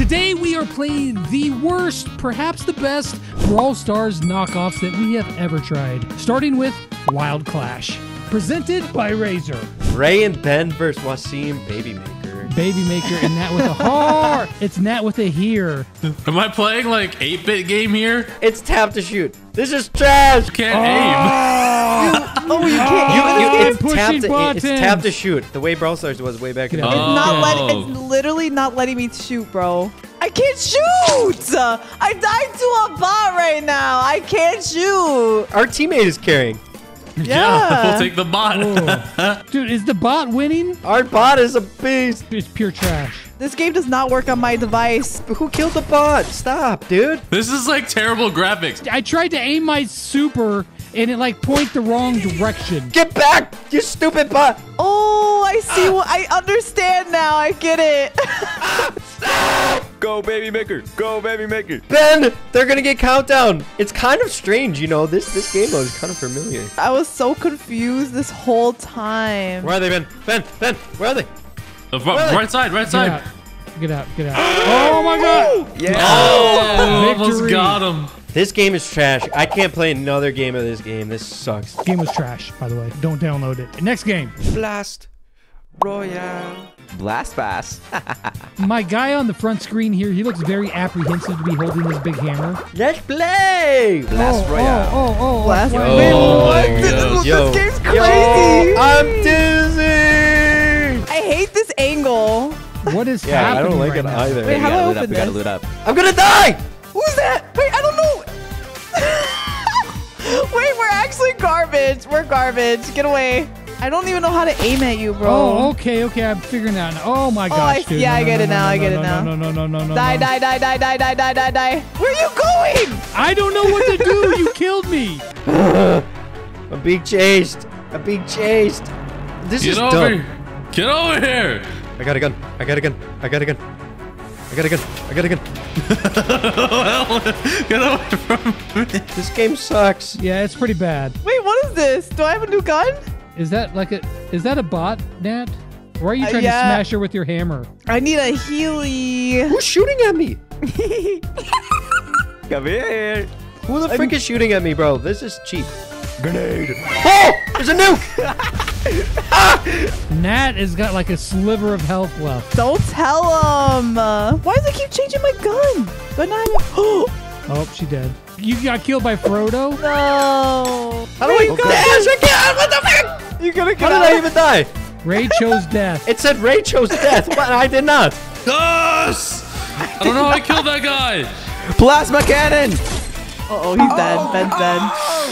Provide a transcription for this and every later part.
Today we are playing the worst, perhaps the best, Brawl Stars knockoffs that we have ever tried. Starting with Wild Clash. Presented by Razer. Rey and Ben versus Waseem Baby Maker. Baby Maker and Nat with a heart. It's Nat with a here. Am I playing like 8-bit game here? It's tap to shoot. This is trash. Can't aim. Ah! Oh. oh, you can't. Oh. You, Oh, you, it's, pushing tap to, it's buttons. tap to shoot. The way Brawl Stars was way back in the day. out. It's not oh, letting. Oh. It's literally not letting me shoot, bro. I can't shoot. I died to a bot right now. I can't shoot. Our teammate is carrying. Yeah. we'll take the bot. Oh. Dude, is the bot winning? Our bot is a beast. It's pure trash. This game does not work on my device. Who killed the bot? Stop, dude. this is like terrible graphics. I tried to aim my super and it like point the wrong direction. Get back, you stupid butt. Oh, I see. Ah. what I understand now. I get it. Go, baby maker. Go, baby maker. Ben, they're gonna get countdown. It's kind of strange, you know. This this game mode is kind of familiar. I was so confused this whole time. Where are they, Ben? Ben, Ben, where are they? The fu- right side, right Get side. out. Get out. Get out. Oh my god. Yeah. Oh, almost Victory. got him. This game is trash. I can't play another game of this game. This sucks. Game was trash, by the way. Don't download it. Next game. Blast Royale. Blast Bass. My guy on the front screen here, he looks very apprehensive to be holding this big hammer. Let's play. Blast oh, oh Royale. Oh, oh, oh. Blast- oh, Wait, Oh, what? yo, This, yo, this game's Yo, crazy. I'm dizzy. I hate this angle. What is Yeah, I happening don't like right it now? either. Wait, we how do I gotta loot up. open We gotta this? loot up. I'm gonna die. Who's that? Wait, I don't know. Wait, we're actually garbage. We're garbage. Get away. I don't even know how to aim at you, bro. Oh, okay, okay. I'm figuring it out. Oh my oh, I gosh, see- dude. yeah, No, I get no, it no, now, no, I get no, it now. No, no, no, no, no, Die, no. die, die, die, die, die, die, die, die. Where are you going? I don't know what to do. You killed me. I'm being chased. I'm being chased. This Get is over dumb. here. Get over here. I got a gun. I got a gun. I got a gun. I got a gun. I got a gun. Get away from me. This game sucks. Yeah, it's pretty bad. Wait, what is this? Do I have a new gun? Is that like a? Is that a bot, Nat? Or are you Uh, trying yeah. to smash her with your hammer? I need a Healy. Who's shooting at me? Come here. Who the frick is shooting at me, bro? This is cheap. Grenade. Oh! There's a nuke! Nat has got like a sliver of health left. Don't tell him. Uh, why does it keep changing my gun? Do I not have Oh, Oh, she dead. You got killed by Frodo. no. How do I dash again? What the frick? You're gonna get How get did I even die? Rey chose death. It said Rey chose death, but I did not. Yes! I don't know how I killed that guy. Plasma cannon. Uh-oh, he's dead. Ben's dead.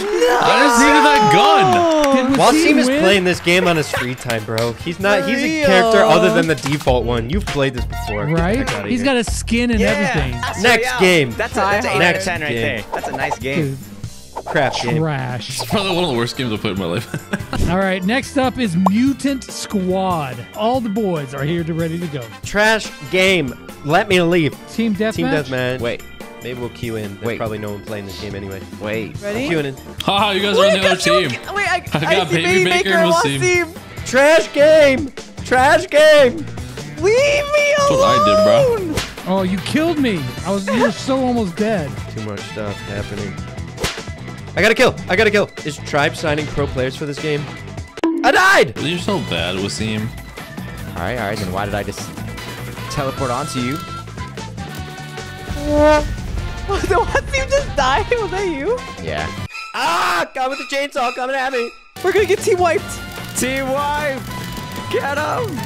I just needed that gun. Did Waseem Waseem is win? playing this game on his free time, bro. He's not. For He's a character other than the default one. You've played this before. Right? heck outta He's here. got a skin and everything. Next game. That's a, that's a 8 out Next of 10 right game. there. That's a nice game. Dude, crap game. trash. Probably one of the worst games I've played in my life. All right, next up is Mutant Squad. All the boys are here to ready to go. Trash game. Let me leave. Team deathmatch. Team deathmatch. Wait, Maybe we'll queue in. There's Wait. probably no one playing this game anyway. wait. Ready? Queuing in. Haha, you guys are on the I other got team. Wait, I, I got see Baby Baby Maker Maker and and Waseem. Waseem. Trash game. Trash game. Leave me alone. what I did, bro. Oh, you killed me. I was you were so almost dead. Too much stuff happening. I got to kill. I got to kill. Is Tribe signing pro players for this game? I died. You're so bad, Waseem. All right, all right. Then why did I just teleport onto you? Was one team just died? Was that you? Yeah. Ah! Guy with the chainsaw coming at me. We're gonna get team wiped. Team wiped. Get him.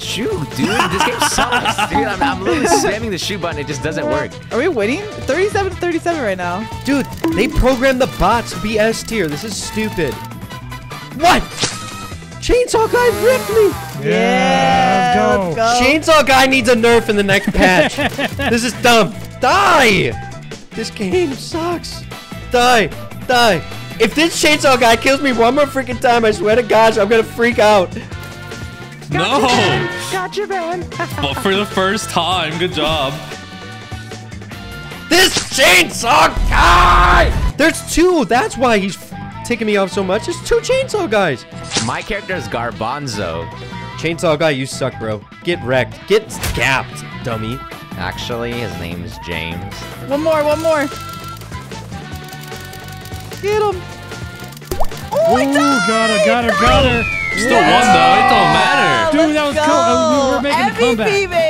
Shoot, dude. This game sucks. Dude, I'm, I'm literally spamming the shoot button. It just doesn't work. Are we winning? 37 to 37 right now. Dude, they programmed the bots to be S tier. This is stupid. What? Chainsaw guy ripped me. Yeah, let's go. Chainsaw guy needs a nerf in the next patch. this is dumb. Die. This game sucks. Die. Die. If this chainsaw guy kills me one more freaking time, I swear to gosh, I'm gonna freak out. No! Gotcha, man. But for the first time, good job. This chainsaw guy! There's two. That's why he's taking me off so much. There's two chainsaw guys. My character is Garbanzo. Chainsaw guy, you suck, bro. Get wrecked. Get gapped, dummy. Actually, his name is James. One more, one more. Get him. Oh, I Ooh, died! got her, got her, got her. Still one though. It don't matter. Dude, that was Let's cool. Uh, we were go. making a comeback. baby.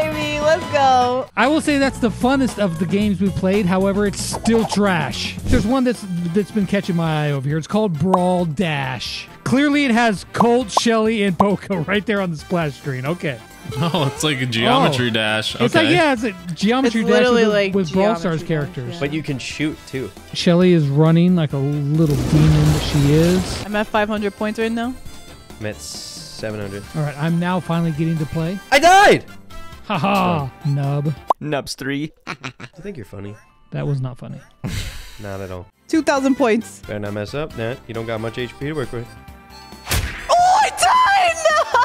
Let's. I will say that's the funnest of the games we played. However, it's still trash. There's one that's that's been catching my eye over here. It's called Brawl Dash. Clearly, it has Colt, Shelly, and Poco right there on the splash screen. Okay, Oh, it's like a geometry Oh. dash. Okay. it's like yeah, it's a geometry It's dash literally with, like with Brawl Stars dash, characters. yeah. But you can shoot too. Shelly is running like a little demon that she is. I'm at 500 points right now. I'm at 700. All right, I'm now finally getting to play. I died! Haha, nub. Nubs three. I think you're funny. That was not funny. Not at all. 2,000 points. Better not mess up, Nat. You don't got much HP to work with. Oh, I died!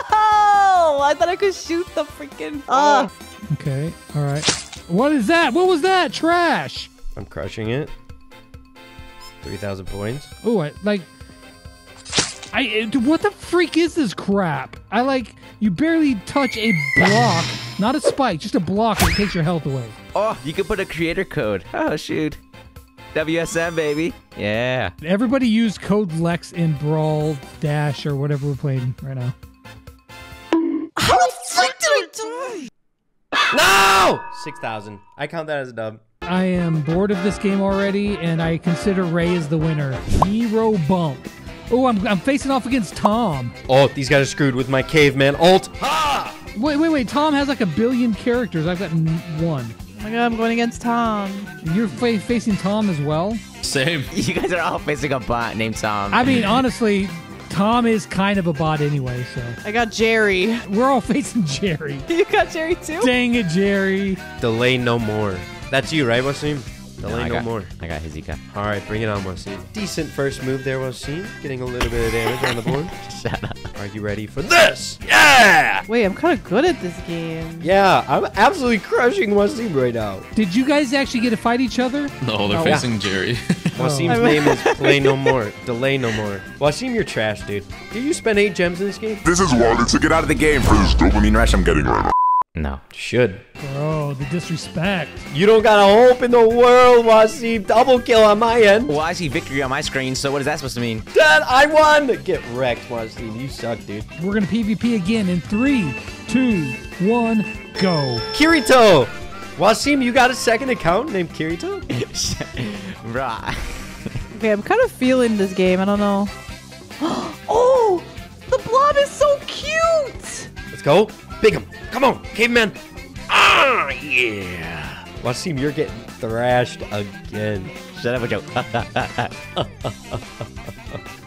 No! I thought I could shoot the freaking. Uh, Okay, all right. What is that? What was that? Trash. I'm crushing it. 3,000 points. Oh, I like. I what the freak is this crap? I like you barely touch a block, not a spike, just a block, and it takes your health away. Oh, you can put a creator code. Oh shoot. WSM baby. Yeah. Everybody use code Lex in Brawl Dash or whatever we're playing right now. how the frick did I die? No! 6,000. I count that as a dub. I am bored of this game already, and I consider Rey as the winner. Hero bump. Oh, I'm, I'm facing off against Tom. Oh, these guys are screwed with my caveman ult. Wait, wait, wait. Tom has like a billion characters. I've got one. Oh my god, I'm going against Tom. You're fa- facing Tom as well. Same. You guys are all facing a bot named Tom. I mean, honestly, Tom is kind of a bot anyway, so I got Jerry. we're all facing Jerry. You got Jerry too? Dang it, Jerry. Delay no more. That's you, right, Waseem? Delay I no, got, more. I got Hizika. All right, bring it on, Waseem. Decent first move there, Waseem. Getting a little bit of damage on the board. Shut up. Are you ready for this? Yeah! Wait, I'm kind of good at this game. Yeah, I'm absolutely crushing Waseem right now. Did you guys actually get to fight each other? No, they're Oh. facing Jerry. Waseem's name is Play No More. Delay No More. Waseem, you're trash, dude. Did you spend eight gems in this game? This is Wally to get out of the game for this dopamine rush I'm getting right now. No. Should. Bro, the disrespect. You don't got a hope in the world, Waseem. Double kill on my end. Well, I see victory on my screen, so what is that supposed to mean? Dad, I won! Get wrecked, Waseem. You suck, dude. We're gonna PvP again in three, two, one, go. Kirito! Waseem, you got a second account named Kirito? Bruh. Okay, I'm kind of feeling this game. I don't know. oh, the blob is so cute. Let's go. Big him. Come on, caveman. Ah, yeah. Waseem, you're getting thrashed again. Shut up, Joe.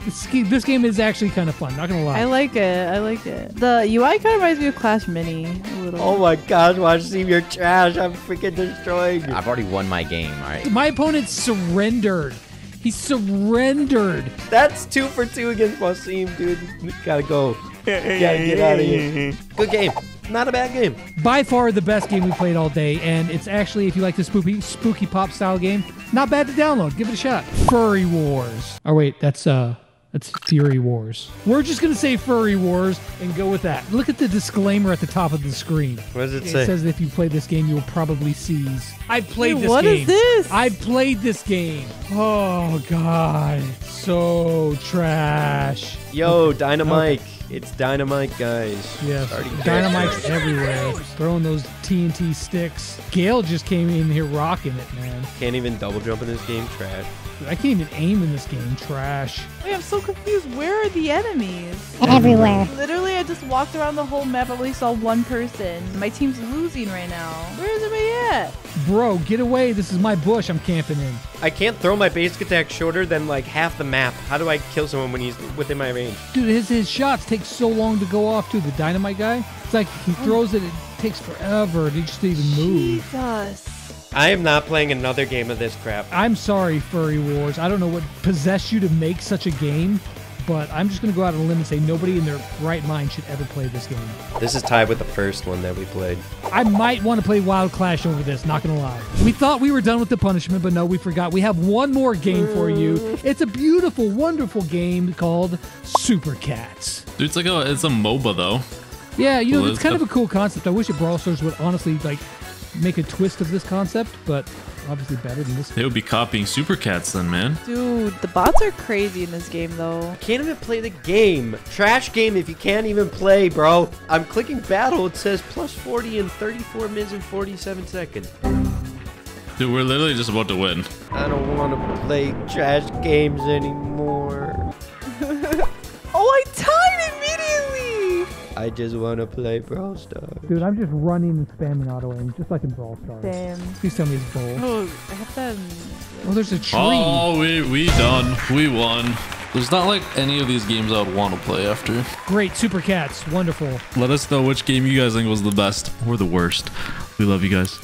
This game, this game is actually kind of fun. Not gonna lie. I like it. I like it. The UI kind of reminds me of Clash Mini a little. Oh my gosh, Waseem, you're trash. I'm freaking destroying you. I've already won my game, alright? My opponent surrendered. He surrendered. That's two for two against Waseem, dude. Gotta go. Gotta get out of here. Good game. Not a bad game. By far the best game we played all day, and it's actually, if you like the spooky spooky pop style game, not bad to download. Give it a shot. Furry Wars. Oh wait, that's uh that's Fury Wars. We're just gonna say Furry Wars and go with that. Look at the disclaimer at the top of the screen. What does it say? It say? says if you play this game, you will probably seize. I played Dude, this what game. is this? I played this game. Oh god, so trash. Yo, Dynamite. It's Dynamite, guys. Yes, dynamite's character. everywhere. Throwing those TNT sticks. Gale just came in here rocking it, man. Can't even double jump in this game. Trash. I can't even aim in this game. Trash. Wait, I'm so confused. Where are the enemies? Everywhere. Literally, I just walked around the whole map. I only saw one person. My team's losing right now. Where is everybody at? Bro, get away. This is my bush I'm camping in. I can't throw my basic attack shorter than like half the map. How do I kill someone when he's within my range? Dude, his, his shots take so long to go off, too. The dynamite guy, it's like he oh. throws it, it takes forever to just even move. Jesus. I am not playing another game of this crap. I'm sorry, Furry Wars. I don't know what possessed you to make such a game, but I'm just going to go out on a limb and say nobody in their right mind should ever play this game. This is tied with the first one that we played. I might want to play Wild Clash over this, not gonna lie. We thought we were done with the punishment, but no, we forgot. We have one more game for you. Mm. It's a beautiful, wonderful game called Super Cats. Dude, it's like a it's a MOBA though. Yeah, you know, it's kind of a cool concept. I wish that Brawl Stars would honestly like make a twist of this concept, but obviously better than this. They would be copying Super Cats then, man. Dude, the bots are crazy in this game though. Can't even play the game. Trash game if you can't even play, bro. I'm clicking battle. It says plus 40 in 34 minutes and 47 seconds. Dude, we're literally just about to win. I don't want to play trash games anymore. I just want to play Brawl Stars. Dude, I'm just running and spamming auto aim, just like in Brawl Stars. Damn. Please tell me it's bull. Oh, I have that. Oh, um, there's a tree. Oh, we we done. We won. There's not like any of these games I would want to play after. Great, Super Cats, wonderful. Let us know which game you guys think was the best or the worst. We love you guys.